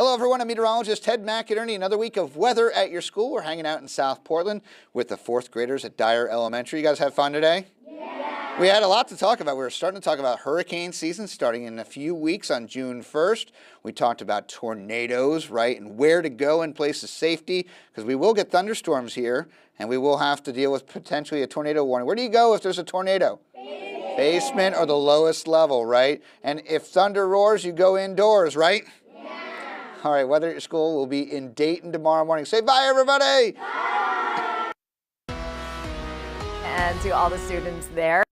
Hello, everyone. I'm meteorologist Ted McInerney. Another week of weather at your school. We're hanging out in South Portland with the fourth graders at Dyer Elementary. You guys have fun today? Yeah. We had a lot to talk about. We were starting to talk about hurricane season starting in a few weeks on June 1st. We talked about tornadoes, right, and where to go in place of safety because we will get thunderstorms here and we will have to deal with potentially a tornado warning. Where do you go if there's a tornado? Basement, Basement or the lowest level, right? And if thunder roars, you go indoors, right? All right, weather at your school will be in Dayton tomorrow morning. Say bye, everybody. and to all the students there.